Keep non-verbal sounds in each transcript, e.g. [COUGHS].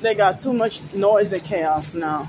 They got too much noise and chaos now.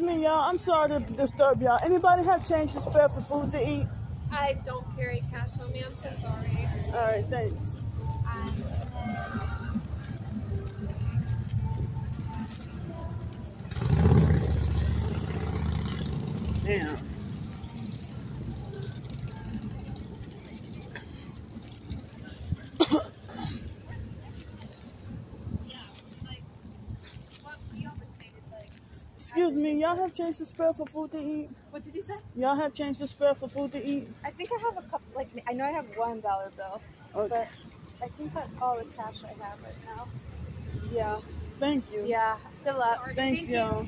Excuse me, y'all. I'm sorry to disturb y'all. Anybody have change to spare for food to eat? I don't carry cash on me. I'm so sorry. All right, thanks. Damn. Excuse me, y'all have changed the spare for food to eat? What did you say? Y'all have changed the spare for food to eat? I think I have a couple. Like I know I have one dollar bill, Okay. but I think that's all the cash I have right now. Yeah. Thank you. Yeah. Good luck. Thanks, Thank you. y'all.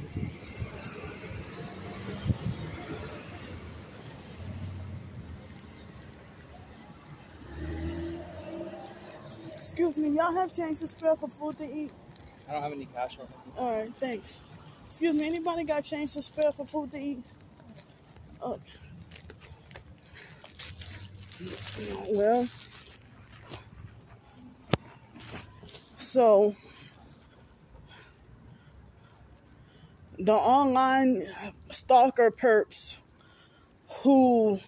Excuse me, y'all have changed the spare for food to eat? I don't have any cash on me. All right, thanks. Excuse me, anybody got change to spare for food to eat? Oh. Well, so the online stalker perps who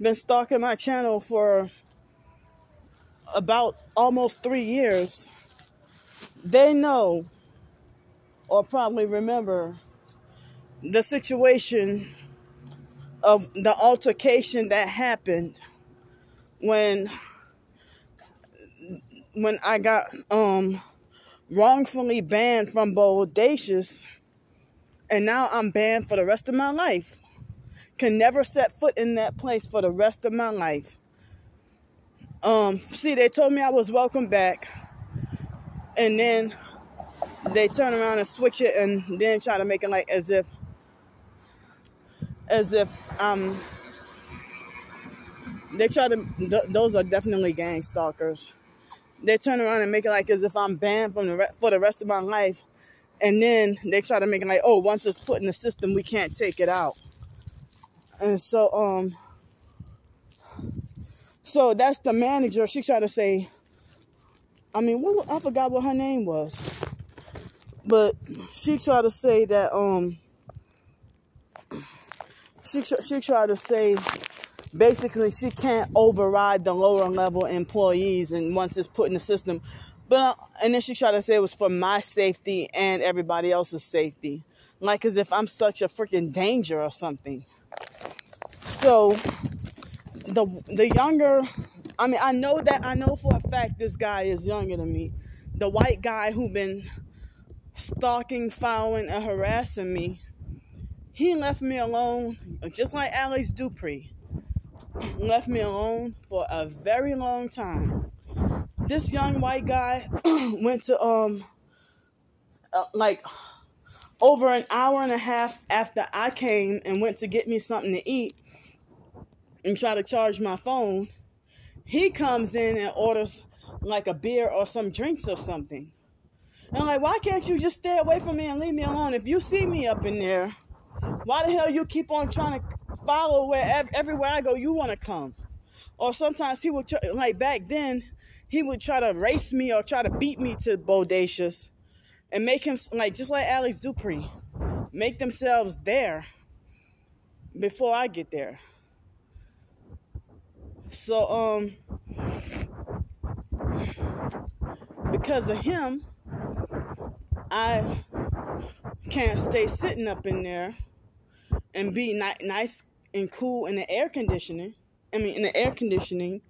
been stalking my channel for about almost three years, they know or probably remember the situation of the altercation that happened when when I got um wrongfully banned from Bodacious and now I'm banned for the rest of my life. Can never set foot in that place for the rest of my life. Um, see, they told me I was welcome back, and then they turn around and switch it, and then try to make it like as if, as if um, they try to. Th- those are definitely gang stalkers. They turn around and make it like as if I'm banned from the for the rest of my life, and then they try to make it like, oh, once it's put in the system, we can't take it out. And so, um, so that's the manager. She tried to say, I mean, what, I forgot what her name was, but she tried to say that, um, she she tried to say, basically, she can't override the lower level employees, and once it's put in the system. But uh, and then she tried to say it was for my safety and everybody else's safety, like as if I'm such a freaking danger or something. So the the younger, I mean, I know that I know for a fact this guy is younger than me. The white guy who been stalking, following, and harassing me, he left me alone, just like Alex Dupree [CLEARS THROAT] left me alone for a very long time. This young white guy [CLEARS THROAT] went to um uh, like over an hour and a half after I came and went to get me something to eat and try to charge my phone. He comes in and orders like a beer or some drinks or something. I'm like, why can't you just stay away from me and leave me alone? If you see me up in there, why the hell you keep on trying to follow where everywhere I go? You want to come, or sometimes he would try, like back then he would try to race me or try to beat me to Bodacious, and make him like just like Alex Dupree, make themselves there before I get there. So um because of him, I can't stay sitting up in there and be ni- nice and cool in the air conditioning. I mean, in the air conditioning.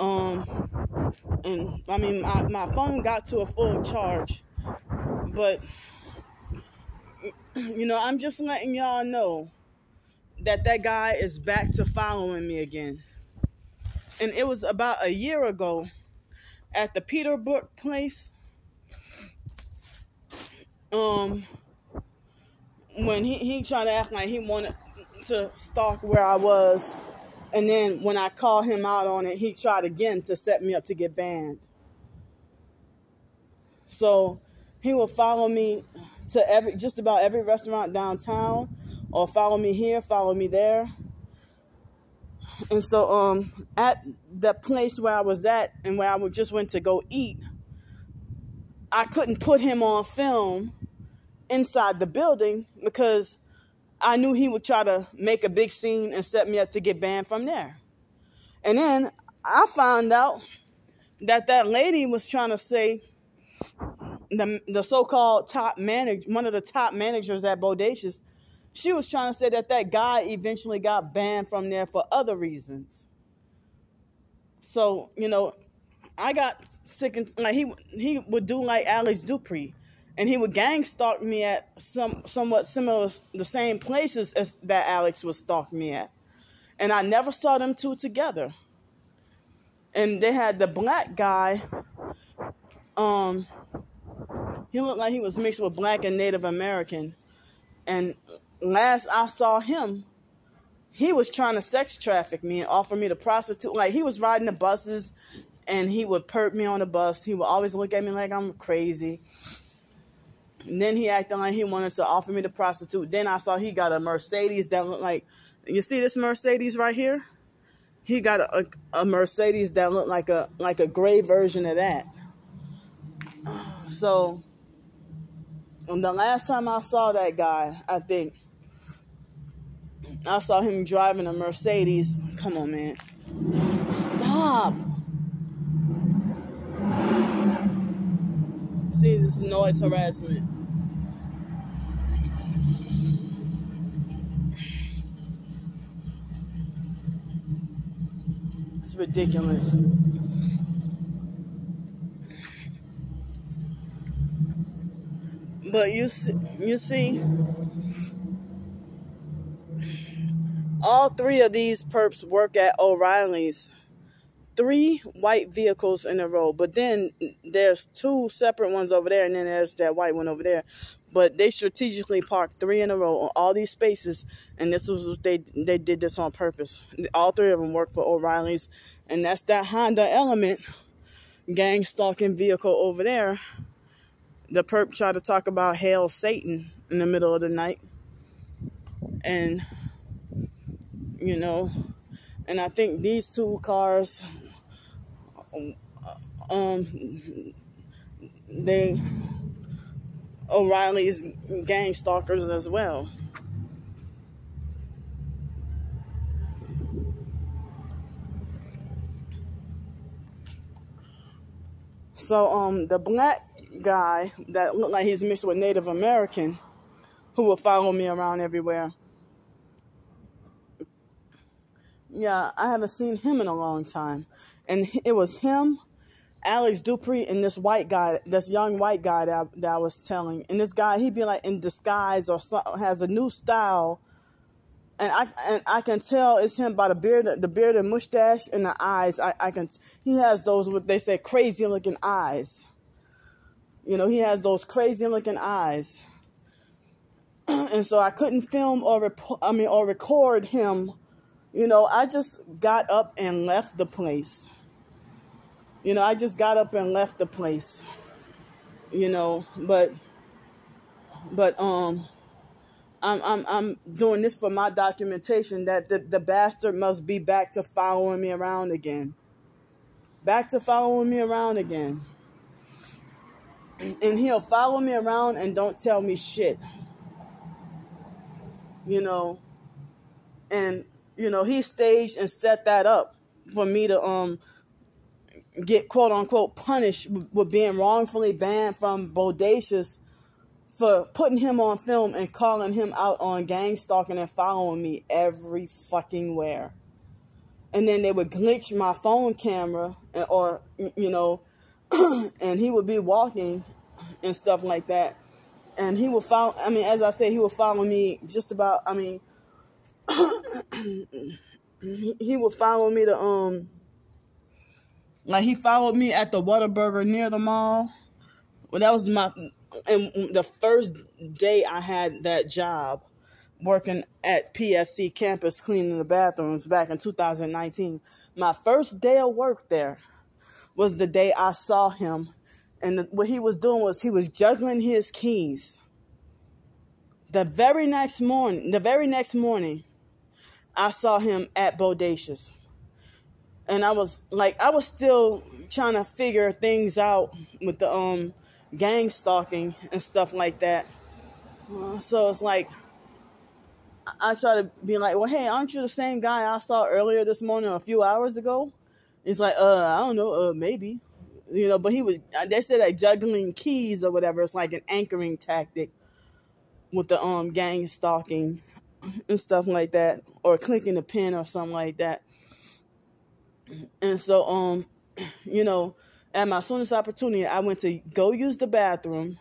Um, and I mean, my, my phone got to a full charge, but [CLEARS THROAT] you know, I'm just letting y'all know that that guy is back to following me again. And it was about a year ago at the Peterbrook place. Um, when he, he tried to act like he wanted to stalk where I was. And then when I called him out on it, he tried again to set me up to get banned. So he will follow me to every just about every restaurant downtown or follow me here, follow me there. And so um at the place where I was at and where I just went to go eat, I couldn't put him on film inside the building because I knew he would try to make a big scene and set me up to get banned from there. And then I found out that that lady was trying to say the the so-called top manager, one of the top managers at Bodacious, she was trying to say that that guy eventually got banned from there for other reasons. So you know, I got sick and like he he would do like Alex Dupree and he would gang stalk me at some somewhat similar the same places as that Alex would stalk me at. And I never saw them two together. And they had the black guy, um, he looked like he was mixed with black and Native American. And last I saw him, he was trying to sex traffic me and offer me to prostitute. Like he was riding the buses and he would perk me on the bus. He would always look at me like I'm crazy. And then he acted like he wanted to offer me the prostitute. Then I saw he got a Mercedes that looked like, you see this Mercedes right here? He got a, a, Mercedes that looked like a like a gray version of that. So, the last time I saw that guy, I think I saw him driving a Mercedes. Come on, man. Stop. See, this noise harassment. It's ridiculous. But you see, you see, all three of these perps work at O'Reilly's three white vehicles in a row. But then there's two separate ones over there, and then there's that white one over there. But they strategically parked three in a row on all these spaces, and this was they they did this on purpose. All three of them work for O'Reilly's, and that's that Honda Element gang stalking vehicle over there. The perp tried to talk about hail Satan in the middle of the night, and you know, and I think these two cars um, they O'Reilly's gang stalkers as well. So um the black guy that looked like he's mixed with Native American who would follow me around everywhere. Yeah, I haven't seen him in a long time. And it was him, Alex Dupree, and this white guy, this young white guy that, that I was telling. And this guy, he'd be like in disguise or some, has a new style. And I and I can tell it's him by the beard, the beard and mustache and the eyes. I, I can he has those what they say crazy looking eyes. You know, he has those crazy looking eyes. [CLEARS THROAT] and so I couldn't film or I mean or record him. You know, I just got up and left the place. You know, I just got up and left the place. You know, but but um I'm I'm I'm doing this for my documentation that the, the bastard must be back to following me around again. Back to following me around again. And he'll follow me around and don't tell me shit. You know. And you know, he staged and set that up for me to um get quote unquote punished with being wrongfully banned from Bodacious for putting him on film and calling him out on gang stalking and following me every fucking where. And then they would glitch my phone camera or, you know, [CLEARS THROAT] and he would be walking and stuff like that. And he would follow, I mean, as I said, he would follow me just about, I mean, [COUGHS] he would follow me to, um, like he followed me at the Whataburger near the mall. Well, that was my and the first day I had that job working at PSC campus cleaning the bathrooms back in 2019. My first day of work there was the day I saw him and what he was doing was he was juggling his keys. The very next morning, the very next morning, I saw him at Bodacious and I was like, I was still trying to figure things out with the um gang stalking and stuff like that. Uh, so it's like, I try to be like, well, hey, aren't you the same guy I saw earlier this morning, a few hours ago? He's like, uh, I don't know, uh, maybe, you know. But he was, they said like juggling keys or whatever. It's like an anchoring tactic with the um gang stalking and stuff like that, or clicking the pin or something like that. And so, um, [CLEARS THROAT] you know, at my soonest opportunity, I went to go use the bathroom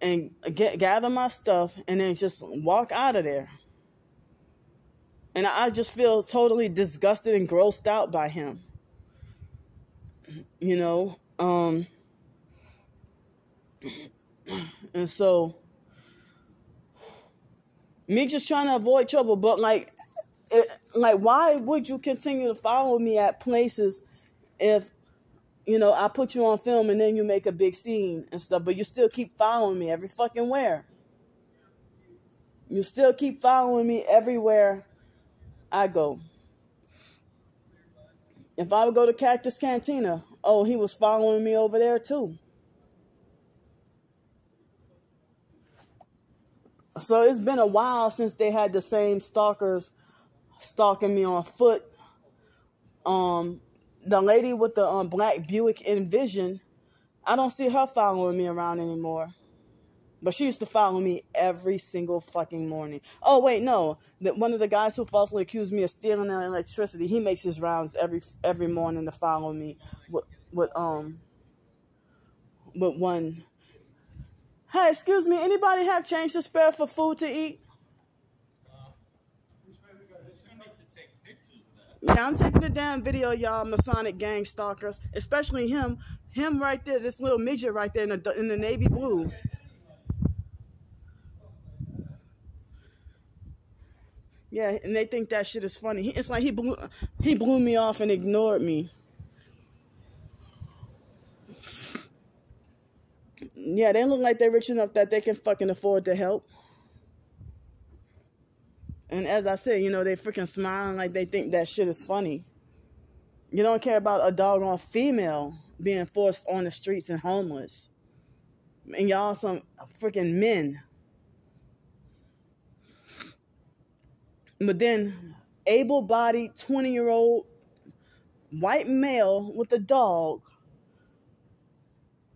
and get gather my stuff and then just walk out of there. And I just feel totally disgusted and grossed out by him. You know, um [CLEARS THROAT] and so me just trying to avoid trouble, but like it, like why would you continue to follow me at places if you know I put you on film and then you make a big scene and stuff, but you still keep following me every fucking where. You still keep following me everywhere I go. If I would go to Cactus Cantina, oh, he was following me over there too. So it's been a while since they had the same stalkers stalking me on foot. Um, the lady with the um, black Buick Envision, I don't see her following me around anymore. But she used to follow me every single fucking morning. Oh wait, no. That one of the guys who falsely accused me of stealing their electricity, he makes his rounds every every morning to follow me with with um with one. Hey, excuse me, anybody have change to spare for food to eat? Yeah, I'm taking a damn video, y'all, Masonic gang stalkers, especially him. Him right there, this little midget right there in the in the navy blue. Yeah, and they think that shit is funny. It's like he blew he blew me off and ignored me. Yeah, they look like they're rich enough that they can fucking afford to help. And as I said, you know, they freaking smiling like they think that shit is funny. You don't care about a doggone female being forced on the streets and homeless. And y'all some freaking men. But then able-bodied 20-year-old white male with a dog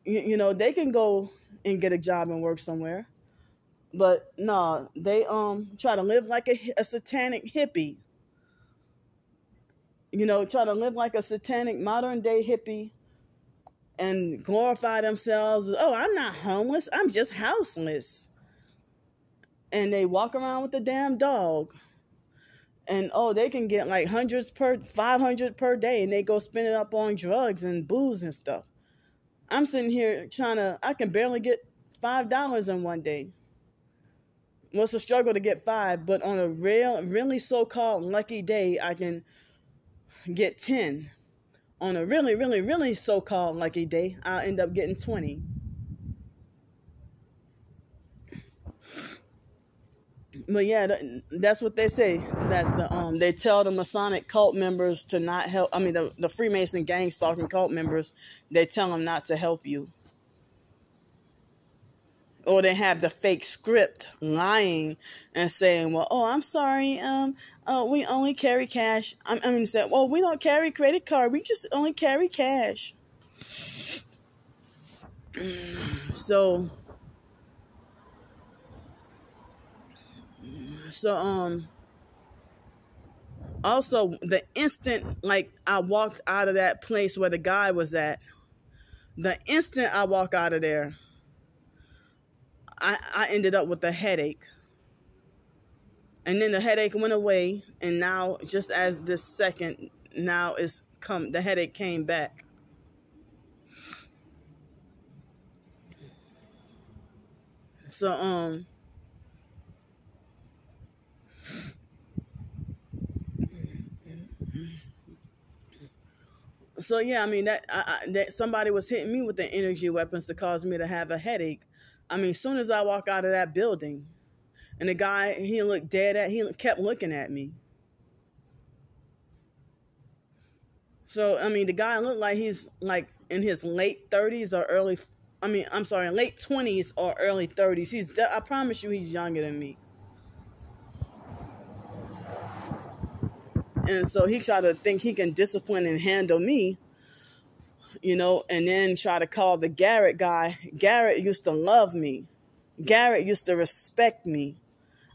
you, you know, they can go and get a job and work somewhere. But no, they um try to live like a, a satanic hippie. You know, try to live like a satanic modern day hippie and glorify themselves. Oh, I'm not homeless. I'm just houseless. And they walk around with a damn dog. And oh, they can get like hundreds per 500 per day and they go spend it up on drugs and booze and stuff. I'm sitting here trying to I can barely get $5 in one day. Well, it's a struggle to get 5, but on a real really so-called lucky day, I can get 10 on a really, really, really so called lucky day, I'll end up getting 20. But yeah, that's what they say. That the, um, they tell the Masonic cult members to not help. I mean, the, the Freemason gang stalking cult members, they tell them not to help you or they have the fake script lying and saying, "Well, oh, I'm sorry, um, uh, we only carry cash." I'm, I mean, say, "Well, we don't carry credit card. We just only carry cash." [SNIFFS] So, so um. Also, the instant like I walked out of that place where the guy was at, the instant I walk out of there I, I ended up with a headache. And then the headache went away, and now just as this second, now it's come the headache came back. So um so yeah, I mean that I, I, that somebody was hitting me with the energy weapons to cause me to have a headache. I mean, soon as I walk out of that building, and the guy he looked dead at, he kept looking at me. So I mean, the guy looked like he's like in his late thirties or early. I mean, I'm sorry, late twenties or early thirties. He's. I promise you, he's younger than me. And so he tried to think he can discipline and handle me you know, and then try to call the Garrett guy. Garrett used to love me. Garrett used to respect me.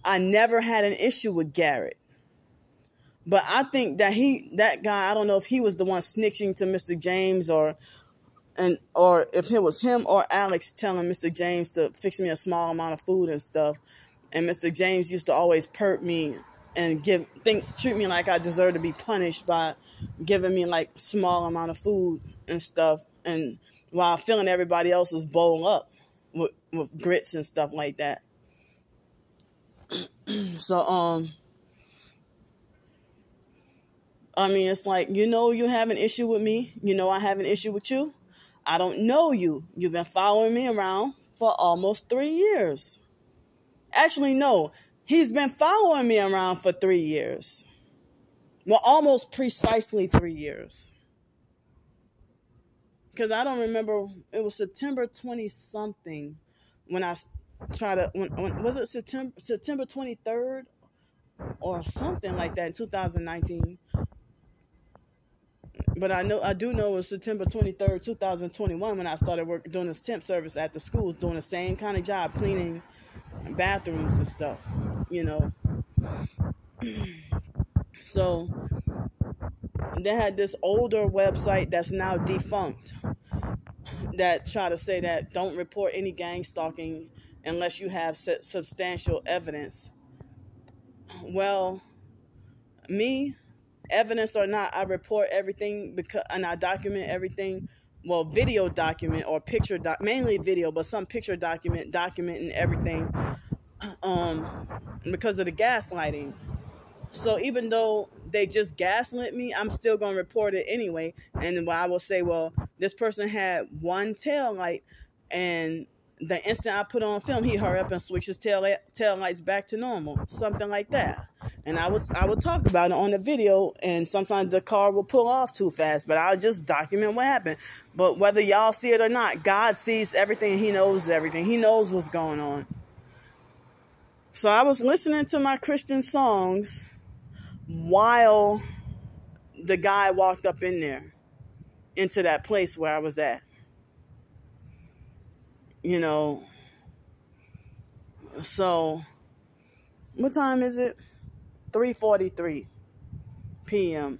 I never had an issue with Garrett. But I think that he that guy, I don't know if he was the one snitching to Mr. James or and or if it was him or Alex telling Mr. James to fix me a small amount of food and stuff. And Mr. James used to always perk me and give think treat me like I deserve to be punished by giving me like small amount of food and stuff and while filling everybody else's bowl up with, with grits and stuff like that. [CLEARS THROAT] so um I mean it's like you know you have an issue with me, you know I have an issue with you. I don't know you. You've been following me around for almost 3 years. Actually no, He's been following me around for three years. Well, almost precisely three years. Because I don't remember, it was September 20 something when I tried to, when, when, was it September, September 23rd or something like that in 2019? But I know I do know it was September 23rd, 2021 when I started work doing this temp service at the schools, doing the same kind of job, cleaning bathrooms and stuff, you know. [CLEARS THROAT] so they had this older website that's now defunct that try to say that don't report any gang stalking unless you have su- substantial evidence. Well, me, evidence or not, I report everything because and I document everything. Well video document or picture doc mainly video but some picture document documenting everything [CLEARS THROAT] um because of the gaslighting. So even though they just gaslit me i'm still to report it anyway. And i will say well this person had one tail light and the instant I put on film, he hurry up and switch his tail tail lights back to normal, something like that. And I was I would talk about it on the video, and sometimes the car will pull off too fast, but I'll just document what happened. But whether y'all see it or not, God sees everything. He knows everything. He knows what's going on. So I was listening to my Christian songs while the guy walked up in there into that place where I was at. You know. So, what time is it? 3:43 p.m.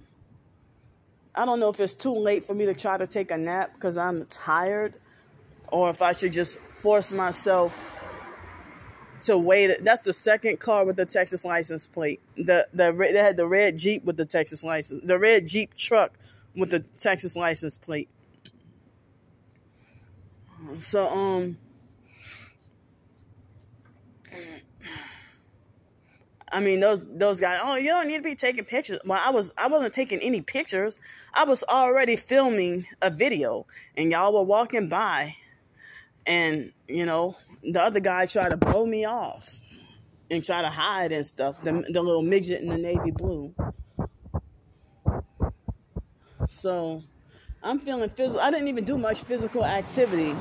I don't know if it's too late for me to try to take a nap because I'm tired, or if I should just force myself to wait. That's the second car with the Texas license plate. The the they had the red Jeep with the Texas license, the red Jeep truck with the Texas license plate. So um. I mean those those guys. Oh, you don't need to be taking pictures. Well, I was I wasn't taking any pictures. I was already filming a video, and y'all were walking by, and you know the other guy tried to blow me off and try to hide and stuff. The the little midget in the navy blue. So I'm feeling physical. I didn't even do much physical activity.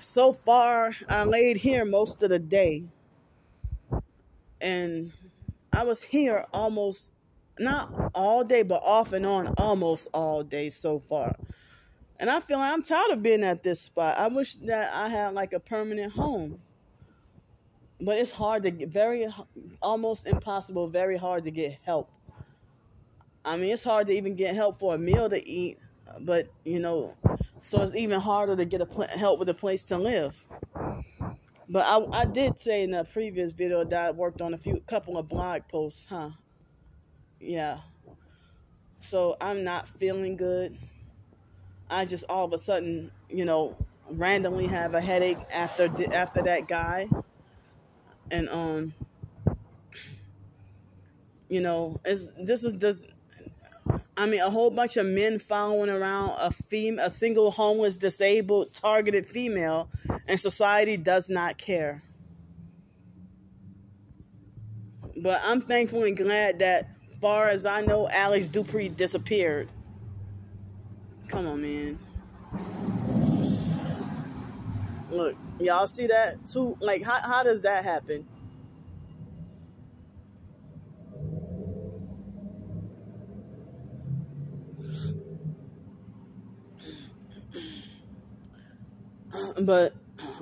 So far, I laid here most of the day and I was here almost not all day, but off and on almost all day so far. And I feel like I'm tired of being at this spot. I wish that I had like a permanent home. But it's hard to get very almost impossible, very hard to get help. I mean, it's hard to even get help for a meal to eat, but you know, so it's even harder to get a pl- help with a place to live. But I, I did say in a previous video that I worked on a few couple of blog posts, huh? Yeah. So I'm not feeling good. I just all of a sudden, you know, randomly have a headache after after that guy, and um, you know, it's this is this I mean, a whole bunch of men following around a fem- a single homeless, disabled, targeted female, and society does not care. But I'm thankful and glad that, far as I know, Alex Dupree disappeared. Come on, man. Look, y'all see that too? Like, how, how does that happen? But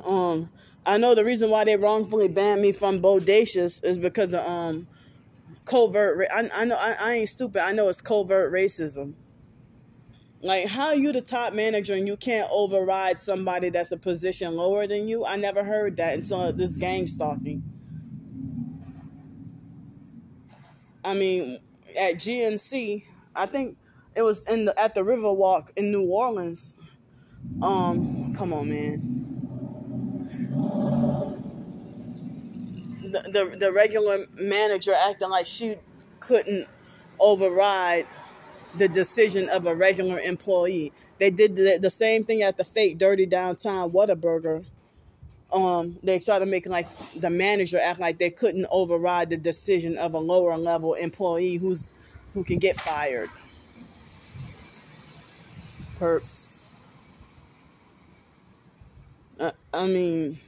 um I know the reason why they wrongfully banned me from Bodacious is because of um covert. I, I know I, I ain't stupid. I know it's covert racism. Like how you the top manager and you can't override somebody that's a position lower than you? I never heard that until this gang stalking. I mean, at GNC, I think it was in the at the Riverwalk in New Orleans. Um, come on, man. The, the, the regular manager acting like she couldn't override the decision of a regular employee. They did the, the same thing at the fake dirty downtown Whataburger. Um, they tried to make like the manager act like they couldn't override the decision of a lower level employee who's who can get fired. Perps. Uh, I mean,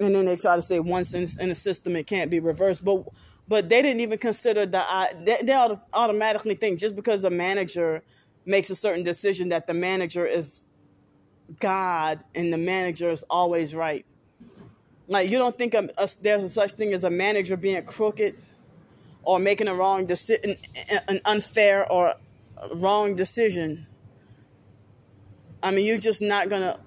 and then they try to say once in, in the system it can't be reversed, but but they didn't even consider that. Uh, they, they automatically think just because a manager makes a certain decision that the manager is God and the manager is always right. Like you don't think a, a, there's a such thing as a manager being crooked or making a wrong decision, an unfair or wrong decision. I mean, you're just not gonna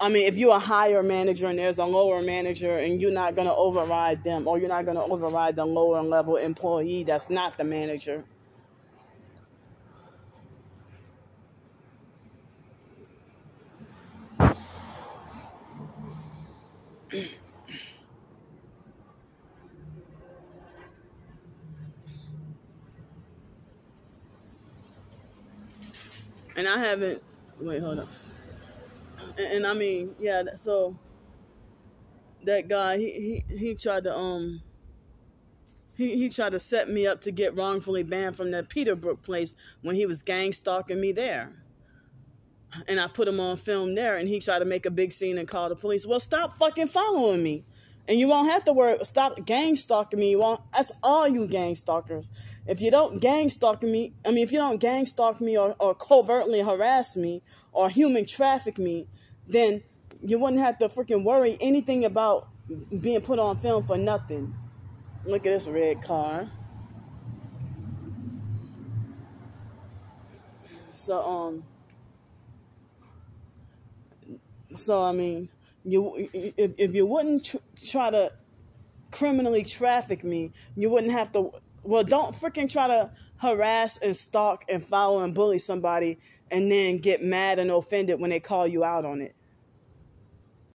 I mean, if you're a higher manager and there's a lower manager and you're not going to override them or you're not going to override the lower level employee that's not the manager. and I haven't, wait, hold on and, and I mean, yeah. So that guy, he he he tried to um. He, he tried to set me up to get wrongfully banned from that Peterbrook place when he was gang stalking me there. And I put him on film there, and he tried to make a big scene and call the police. Well, stop fucking following me. And you won't have to worry. Stop gang stalking me. You won't. That's all you gang stalkers. If you don't gang stalk me, I mean, if you don't gang stalk me or, or covertly harass me or human traffic me, then you wouldn't have to freaking worry anything about being put on film for nothing. Look at this red car. So um so I mean you if, if you wouldn't tr- try to criminally traffic me, you wouldn't have to well don't freaking try to harass and stalk and follow and bully somebody and then get mad and offended when they call you out on it.